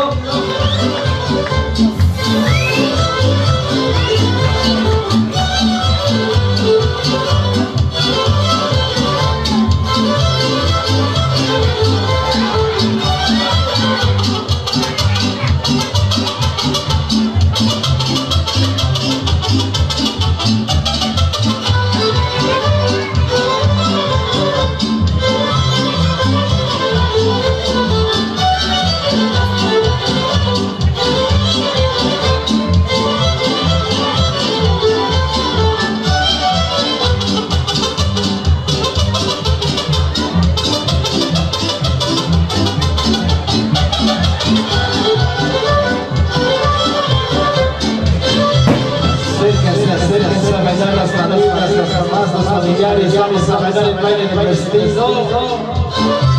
no, no, no. been making a mestizo.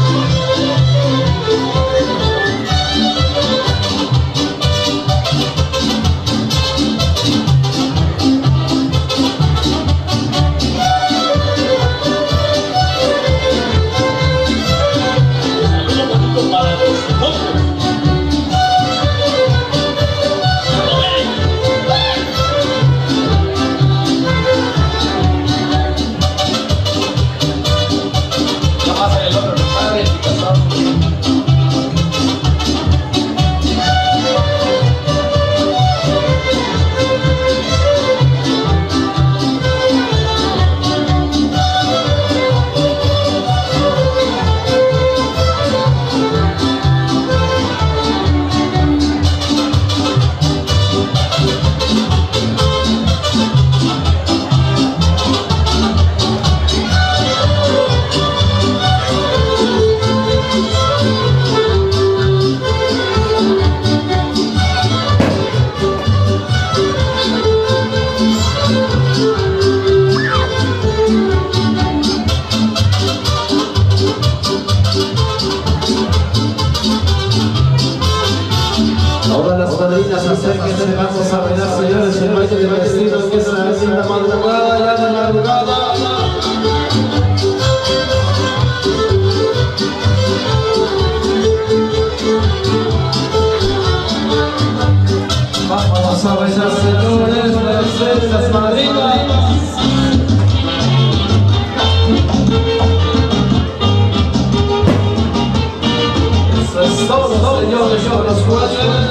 señor, señor, los cuatro.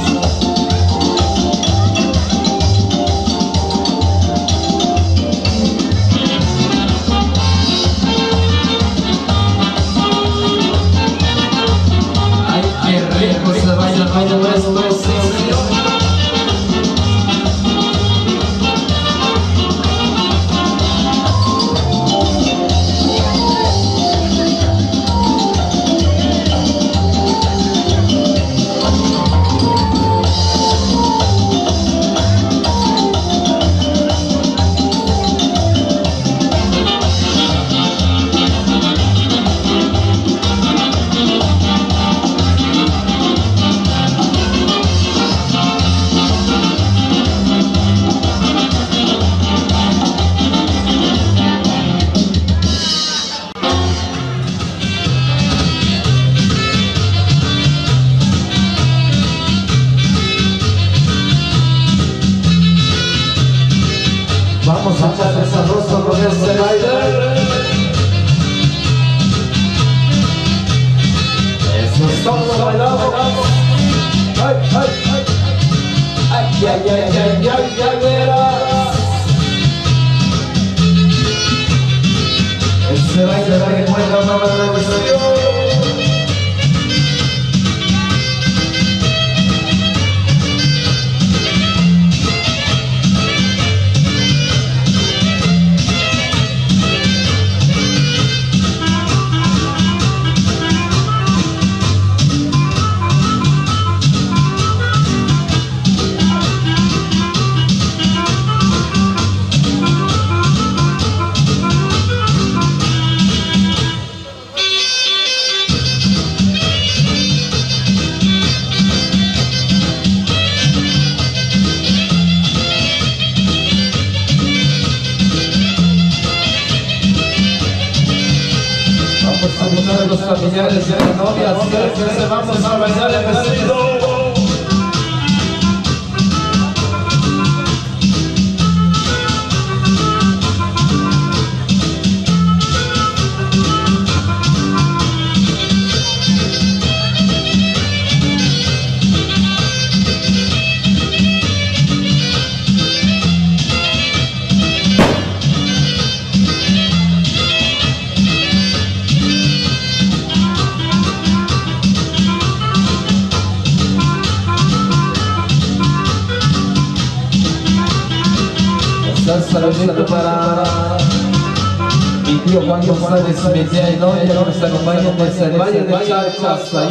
Se va y se va y algunos de los familiares de la novia, se vamos a bailar el vestido. senza la separare Dio quando stai smetti ai noi, non stai mai non stai mai a lasciare